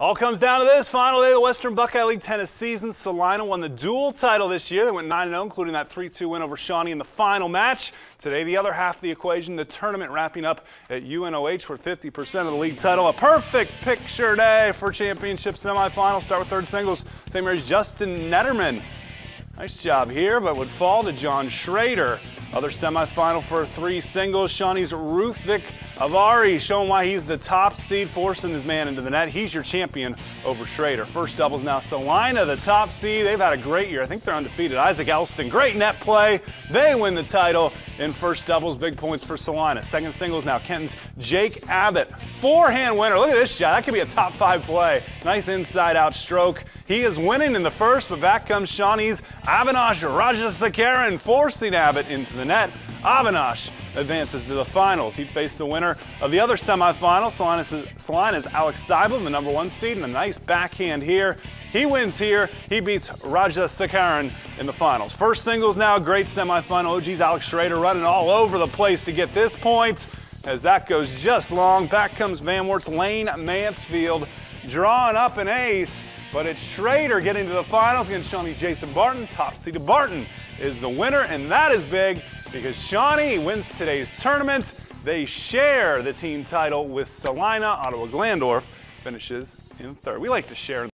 All comes down to this final day of the Western Buckeye League tennis season. Celina won the dual title this year. They went 9-0, including that 3-2 win over Shawnee in the final match. Today, the other half of the equation, the tournament wrapping up at UNOH for 50% of the league title. A perfect picture day for championship semifinals. Start with third singles. St. Mary's Justin Netterman. Nice job here, but would fall to John Schrader. Other semifinal for three singles. Shawnee's Ruthvik Avari showing why he's the top seed, forcing his man into the net. He's your champion over Schrader. First doubles now. Celina, the top seed. They've had a great year. I think they're undefeated. Isaac Elston, great net play. They win the title in first doubles. Big points for Celina. Second singles now. Kenton's Jake Abbott. Forehand winner. Look at this shot. That could be a top five play. Nice inside out stroke. He is winning in the first, but back comes Shawnee's Avinash Rajasekaran, forcing Abbott into the net. Avinash advances to the finals. He'd face the winner of the other semifinal. Celina's Alex Seibel, the number one seed, and a nice backhand here. He wins here. He beats Rajasekaran in the finals. First singles now, great semifinal. OG's Alex Schrader running all over the place to get this point. As that goes just long, back comes Van Wert's Lane Mansfield drawing up an ace. But it's Schrader getting to the finals against Shawnee Jason Barton. Top seeded Barton is the winner, and that is big because Shawnee wins today's tournament. They share the team title with Celina. Ottawa Glandorf finishes in third. We like to share